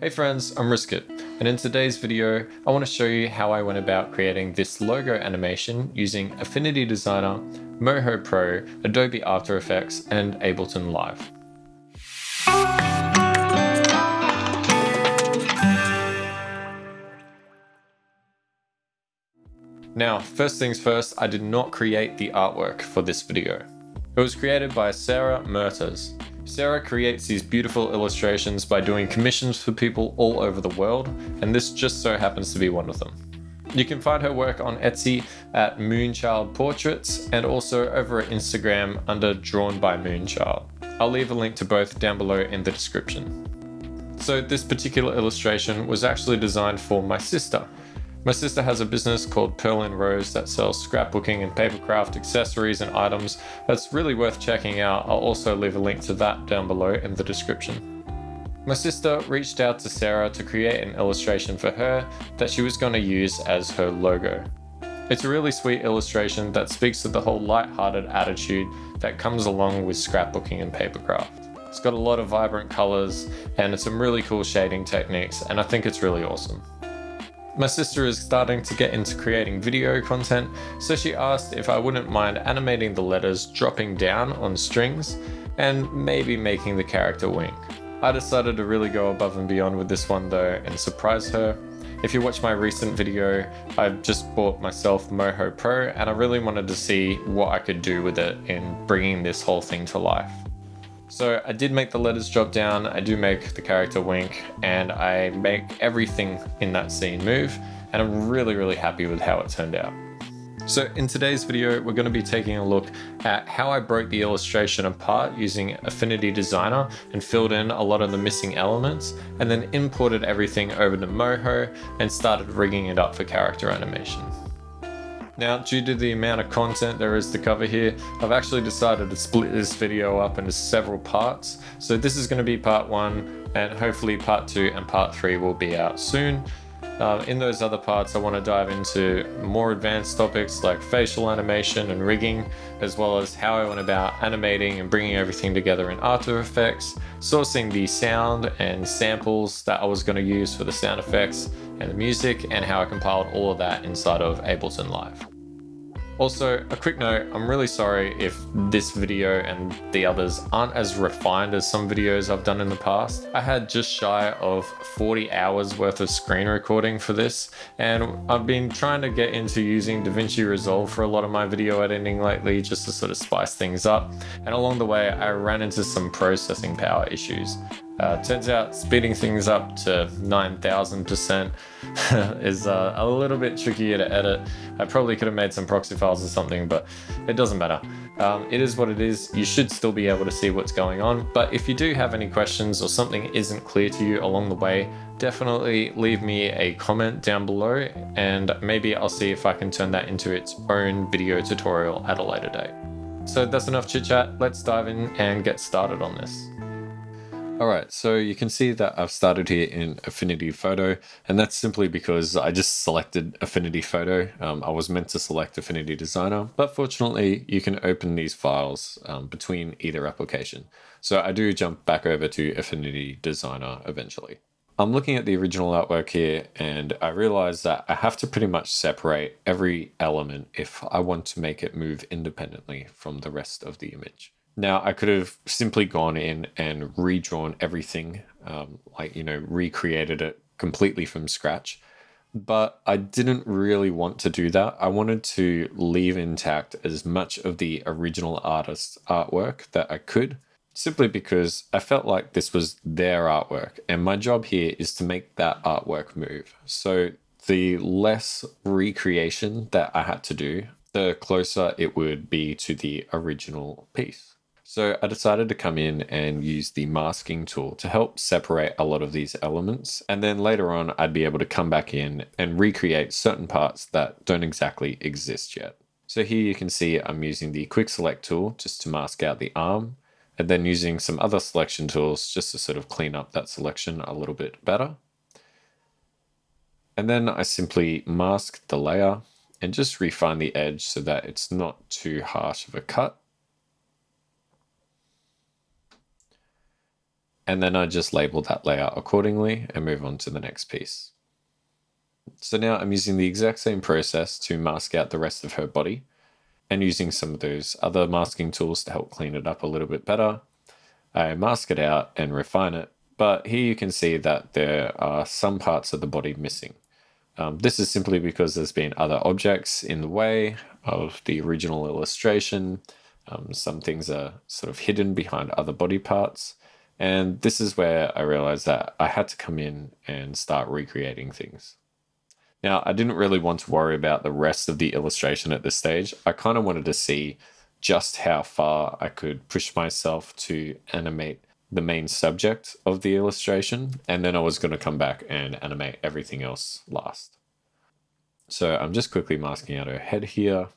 Hey friends, I'm Riskit, and in today's video, I want to show you how I went about creating this logo animation using Affinity Designer, Moho Pro, Adobe After Effects, and Ableton Live. Now, first things first, I did not create the artwork for this video. It was created by Sarah Mertes. Sarah creates these beautiful illustrations by doing commissions for people all over the world, and this just so happens to be one of them. You can find her work on Etsy at Moonchild Portraits and also over at Instagram under Drawn by Moonchild. I'll leave a link to both down below in the description. So this particular illustration was actually designed for my sister, my sister has a business called Pearlynn Rose that sells scrapbooking and papercraft accessories and items that's really worth checking out. I'll also leave a link to that down below in the description. My sister reached out to Sarah to create an illustration for her that she was going to use as her logo. It's a really sweet illustration that speaks to the whole light-hearted attitude that comes along with scrapbooking and papercraft. It's got a lot of vibrant colors and some really cool shading techniques and I think it's really awesome. My sister is starting to get into creating video content, so she asked if I wouldn't mind animating the letters dropping down on strings and maybe making the character wink. I decided to really go above and beyond with this one though and surprise her. If you watch my recent video, I've just bought myself Moho Pro and I really wanted to see what I could do with it in bringing this whole thing to life. So I did make the letters drop down, I do make the character wink, and I make everything in that scene move, and I'm really, really happy with how it turned out. So in today's video, we're going to be taking a look at how I broke the illustration apart using Affinity Designer and filled in a lot of the missing elements, and then imported everything over to Moho and started rigging it up for character animation. Now, due to the amount of content there is to cover here, I've actually decided to split this video up into several parts. So this is going to be part one, and hopefully part two and part three will be out soon. Uh, in those other parts, I want to dive into more advanced topics like facial animation and rigging, as well as how I went about animating and bringing everything together in After Effects, sourcing the sound and samples that I was going to use for the sound effects and the music, and how I compiled all of that inside of Ableton Live. Also, a quick note, I'm really sorry if this video and the others aren't as refined as some videos I've done in the past. I had just shy of 40 hours worth of screen recording for this, and I've been trying to get into using DaVinci Resolve for a lot of my video editing lately just to sort of spice things up. And along the way, I ran into some processing power issues. Uh, turns out speeding things up to 9000% is uh, a little bit trickier to edit. I probably could have made some proxy files or something, but it doesn't matter. Um, it is what it is. You should still be able to see what's going on. But if you do have any questions or something isn't clear to you along the way, definitely leave me a comment down below and maybe I'll see if I can turn that into its own video tutorial at a later date. So that's enough chit chat. Let's dive in and get started on this. All right, so you can see that I've started here in Affinity Photo, and that's simply because I just selected Affinity Photo. Um, I was meant to select Affinity Designer, but fortunately you can open these files um, between either application. So I do jump back over to Affinity Designer eventually. I'm looking at the original artwork here and I realize that I have to pretty much separate every element if I want to make it move independently from the rest of the image. Now, I could have simply gone in and redrawn everything, um, like, you know, recreated it completely from scratch. But I didn't really want to do that. I wanted to leave intact as much of the original artist's artwork that I could, simply because I felt like this was their artwork. And my job here is to make that artwork move. So the less recreation that I had to do, the closer it would be to the original piece. So I decided to come in and use the masking tool to help separate a lot of these elements. And then later on, I'd be able to come back in and recreate certain parts that don't exactly exist yet. So here you can see I'm using the quick select tool just to mask out the arm and then using some other selection tools just to sort of clean up that selection a little bit better. And then I simply mask the layer and just refine the edge so that it's not too harsh of a cut. And then I just label that layout accordingly and move on to the next piece. So now I'm using the exact same process to mask out the rest of her body and using some of those other masking tools to help clean it up a little bit better. I mask it out and refine it, but here you can see that there are some parts of the body missing. Um, this is simply because there's been other objects in the way of the original illustration. Um, some things are sort of hidden behind other body parts. And this is where I realized that I had to come in and start recreating things. Now, I didn't really want to worry about the rest of the illustration at this stage. I kind of wanted to see just how far I could push myself to animate the main subject of the illustration, and then I was going to come back and animate everything else last. So I'm just quickly masking out her head here.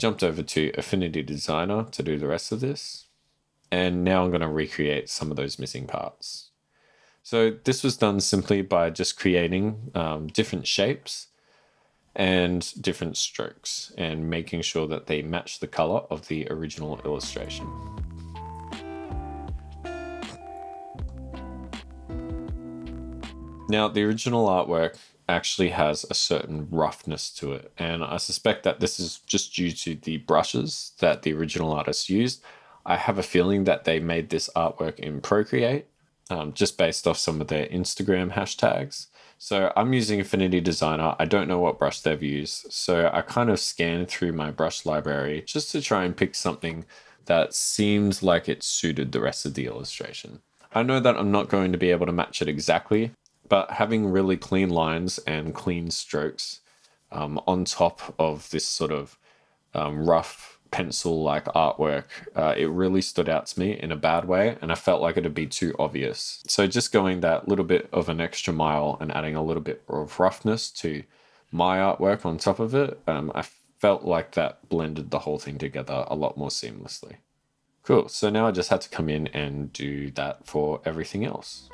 Jumped over to Affinity Designer to do the rest of this. And now I'm going to recreate some of those missing parts. So this was done simply by just creating um, different shapes and different strokes and making sure that they match the color of the original illustration. Now, the original artwork actually has a certain roughness to it, and I suspect that this is just due to the brushes that the original artist used I have a feeling that they made this artwork in Procreate, um, just based off some of their Instagram hashtags. So I'm using Affinity Designer. I don't know what brush they've used. So I kind of scanned through my brush library just to try and pick something that seems like it suited the rest of the illustration. I know that I'm not going to be able to match it exactly, but having really clean lines and clean strokes um, on top of this sort of um, rough pencil like artwork, uh, it really stood out to me in a bad way, and I felt like it'd be too obvious. So, just going that little bit of an extra mile and adding a little bit of roughness to my artwork on top of it, um, I felt like that blended the whole thing together a lot more seamlessly. Cool, so now I just had to come in and do that for everything else.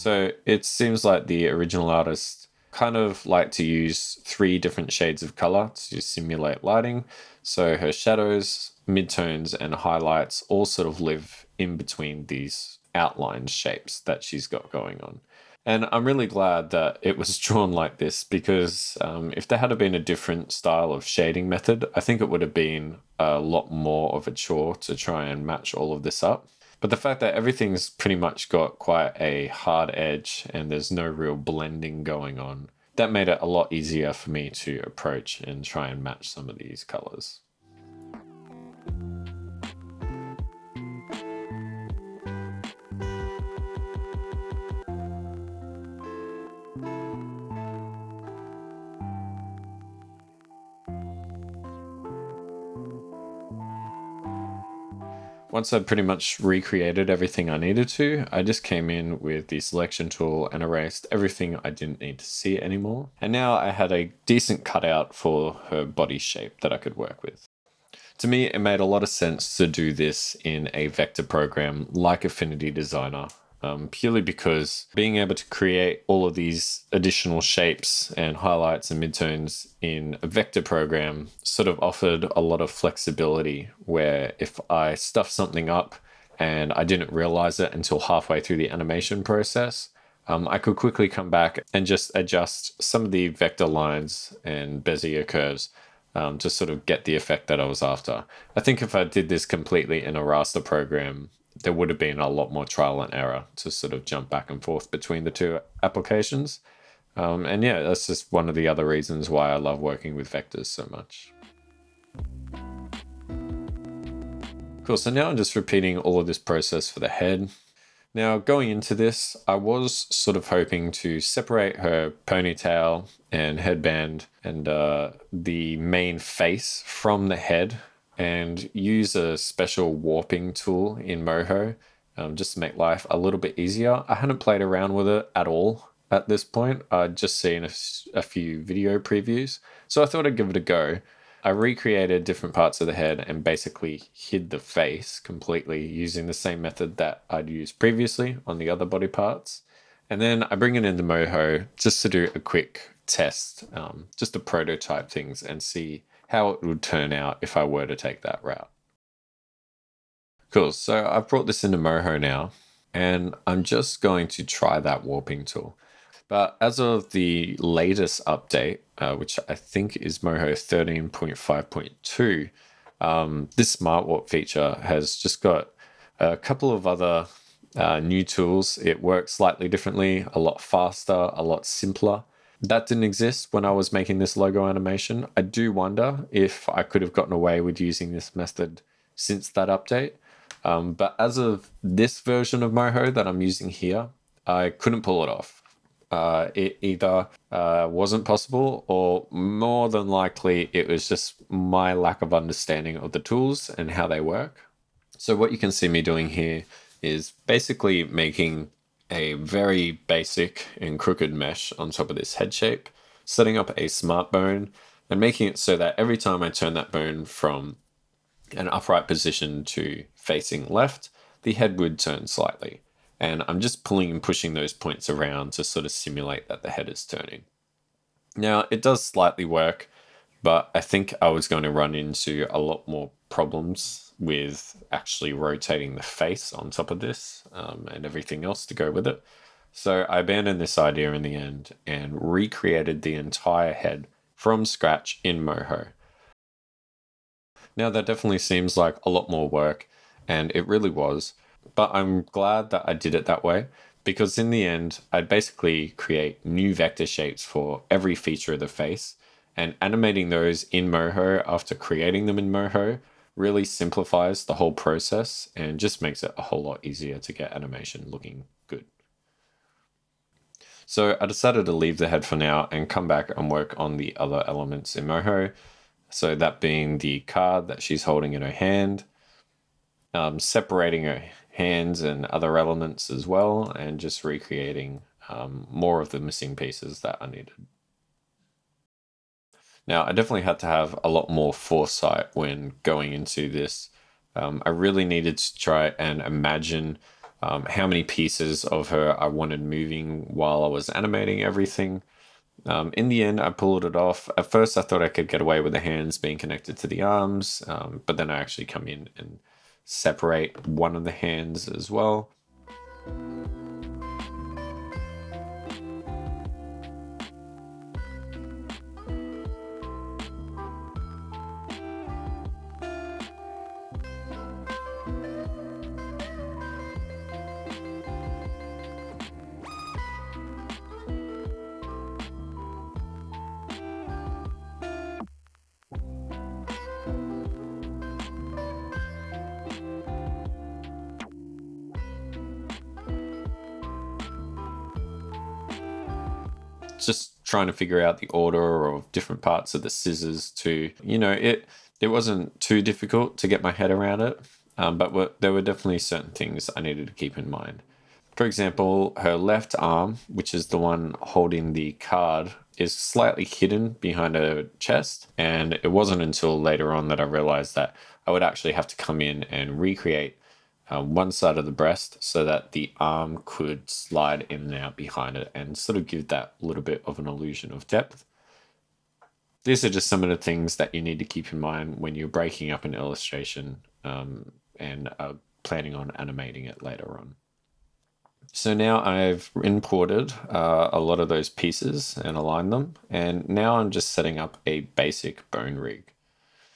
So it seems like the original artist kind of like to use three different shades of color to simulate lighting. So her shadows, midtones, and highlights all sort of live in between these outlined shapes that she's got going on. And I'm really glad that it was drawn like this because um, if there had been a different style of shading method, I think it would have been a lot more of a chore to try and match all of this up. But the fact that everything's pretty much got quite a hard edge and there's no real blending going on, that made it a lot easier for me to approach and try and match some of these colors. Once I'd pretty much recreated everything I needed to, I just came in with the selection tool and erased everything I didn't need to see anymore. And now I had a decent cutout for her body shape that I could work with. To me, it made a lot of sense to do this in a vector program like Affinity Designer um, purely because being able to create all of these additional shapes and highlights and midtones in a vector program sort of offered a lot of flexibility where if I stuffed something up and I didn't realize it until halfway through the animation process, um, I could quickly come back and just adjust some of the vector lines and Bezier curves um, to sort of get the effect that I was after. I think if I did this completely in a raster program, there would have been a lot more trial and error to sort of jump back and forth between the two applications. Um, and yeah, that's just one of the other reasons why I love working with vectors so much. Cool, so now I'm just repeating all of this process for the head. Now, going into this, I was sort of hoping to separate her ponytail and headband and uh, the main face from the head and use a special warping tool in Moho um, just to make life a little bit easier. I hadn't played around with it at all at this point. I'd just seen a, a few video previews, so I thought I'd give it a go. I recreated different parts of the head and basically hid the face completely using the same method that I'd used previously on the other body parts. And then I bring it into Moho just to do a quick test, um, just to prototype things and see how it would turn out if I were to take that route. Cool, so I've brought this into Moho now, and I'm just going to try that warping tool. But as of the latest update, uh, which I think is Moho 13.5.2, um, this smart warp feature has just got a couple of other uh, new tools. It works slightly differently, a lot faster, a lot simpler. That didn't exist when I was making this logo animation. I do wonder if I could have gotten away with using this method since that update. Um, but as of this version of Moho that I'm using here, I couldn't pull it off uh, it either uh, wasn't possible or more than likely it was just my lack of understanding of the tools and how they work. So, what you can see me doing here is basically making a very basic and crooked mesh on top of this head shape, setting up a smart bone, and making it so that every time I turn that bone from an upright position to facing left, the head would turn slightly. And I'm just pulling and pushing those points around to sort of simulate that the head is turning. Now, it does slightly work, but I think I was going to run into a lot more problems with actually rotating the face on top of this um, and everything else to go with it. So I abandoned this idea in the end and recreated the entire head from scratch in Moho. Now, that definitely seems like a lot more work, and it really was. But I'm glad that I did it that way because in the end, I'd basically create new vector shapes for every feature of the face. And animating those in Moho after creating them in Moho really simplifies the whole process and just makes it a whole lot easier to get animation looking good. So I decided to leave the head for now and come back and work on the other elements in Moho. So that being the card that she's holding in her hand, um, separating her hands and other elements as well, and just recreating um, more of the missing pieces that are needed. Now, I definitely had to have a lot more foresight when going into this. Um, I really needed to try and imagine um, how many pieces of her I wanted moving while I was animating everything. Um, in the end, I pulled it off. At first, I thought I could get away with the hands being connected to the arms, um, but then I actually come in and separate one of the hands as well. Just trying to figure out the order of different parts of the scissors to you know it it wasn't too difficult to get my head around it um, but there were definitely certain things i needed to keep in mind. For example her left arm which is the one holding the card is slightly hidden behind her chest and it wasn't until later on that i realized that i would actually have to come in and recreate uh, one side of the breast so that the arm could slide in and out behind it and sort of give that little bit of an illusion of depth. These are just some of the things that you need to keep in mind when you're breaking up an illustration um, and are planning on animating it later on. So now I've imported uh, a lot of those pieces and aligned them, and now I'm just setting up a basic bone rig.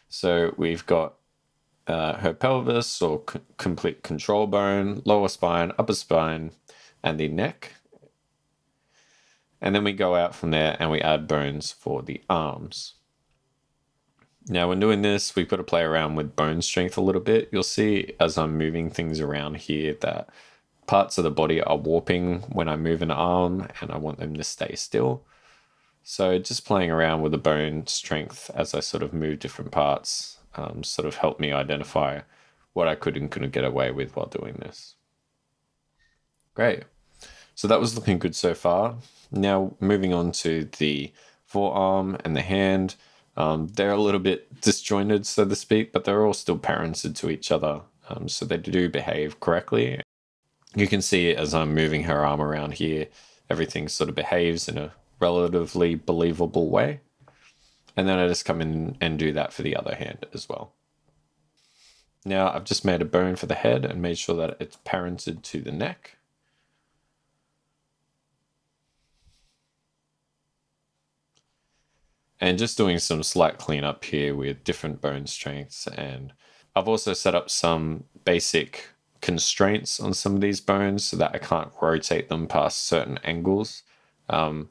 So we've got uh, her pelvis or complete control bone, lower spine, upper spine, and the neck. And then we go out from there and we add bones for the arms. Now, when doing this, we've got to play around with bone strength a little bit. You'll see as I'm moving things around here that parts of the body are warping when I move an arm and I want them to stay still. So, just playing around with the bone strength as I sort of move different parts um, sort of helped me identify what I could and couldn't get away with while doing this. Great. So that was looking good so far. Now moving on to the forearm and the hand. Um, they're a little bit disjointed, so to speak, but they're all still parented to each other. Um, so they do behave correctly. You can see as I'm moving her arm around here, everything sort of behaves in a relatively believable way. And then I just come in and do that for the other hand as well. Now I've just made a bone for the head and made sure that it's parented to the neck. And just doing some slight cleanup here with different bone strengths. And I've also set up some basic constraints on some of these bones so that I can't rotate them past certain angles. Um,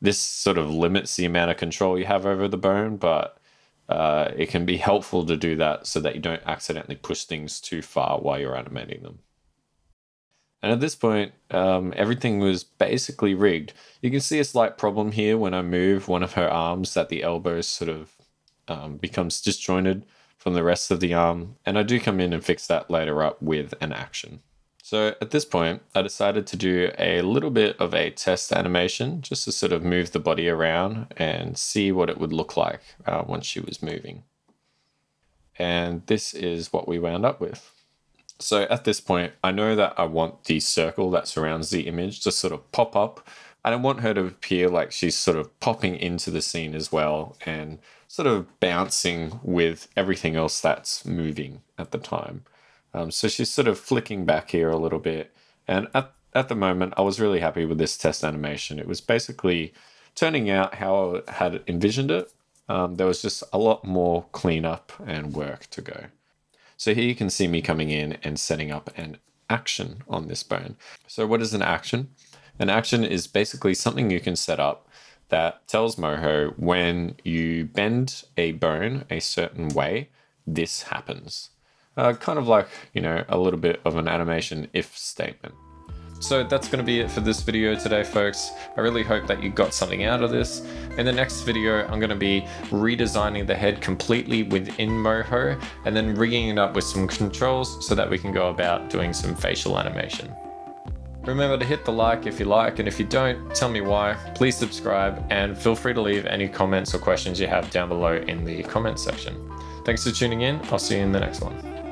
this sort of limits the amount of control you have over the bone, but uh, it can be helpful to do that so that you don't accidentally push things too far while you're animating them. And at this point, um, everything was basically rigged. You can see a slight problem here when I move one of her arms that the elbow sort of um, becomes disjointed from the rest of the arm. And I do come in and fix that later up with an action. So at this point, I decided to do a little bit of a test animation just to sort of move the body around and see what it would look like uh, once she was moving. And this is what we wound up with. So at this point, I know that I want the circle that surrounds the image to sort of pop up. I don't want her to appear like she's sort of popping into the scene as well and sort of bouncing with everything else that's moving at the time. Um, so she's sort of flicking back here a little bit. And at, at the moment, I was really happy with this test animation. It was basically turning out how I had envisioned it. Um, there was just a lot more cleanup and work to go. So here you can see me coming in and setting up an action on this bone. So what is an action? An action is basically something you can set up that tells Moho when you bend a bone a certain way, this happens. Uh, kind of like, you know, a little bit of an animation if statement. So that's going to be it for this video today, folks. I really hope that you got something out of this. In the next video, I'm going to be redesigning the head completely within Moho and then rigging it up with some controls so that we can go about doing some facial animation. Remember to hit the like if you like, and if you don't, tell me why. Please subscribe, and feel free to leave any comments or questions you have down below in the comment section. Thanks for tuning in. I'll see you in the next one.